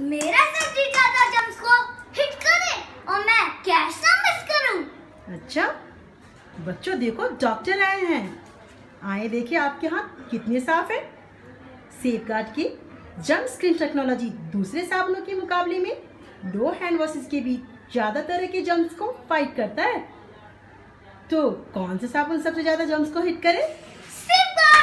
मेरा सब्ज़ी ज़्यादा जम्स को हिट करे और मैं कैश ना मिस करूँ? अच्छा बच्चों देखो डॉक्टर आए हैं। आए देखिए आपके हाथ कितने साफ़ है। सेफगार्ड की जम स्क्रीन टेक्नोलॉजी दूसरे साबुनों के मुकाबले में दो हैंड वॉशेस के बीच ज़्यादा तरह के जम्स को फाइट करता है। तो कौन सा साबुन सबसे ज़्यादा जम्स को हिट करे? सेफगार्ड